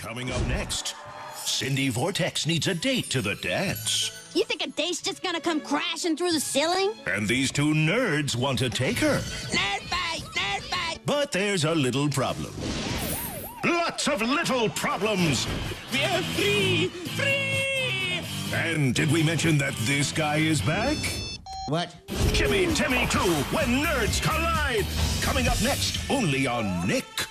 Coming up next, Cindy Vortex needs a date to the dance. You think a date's just gonna come crashing through the ceiling? And these two nerds want to take her. Nerd fight! Nerd fight! But there's a little problem. Lots of little problems. We're free! Free! And did we mention that this guy is back? What? Jimmy Timmy 2 When Nerds Collide! Coming up next, only on Nick.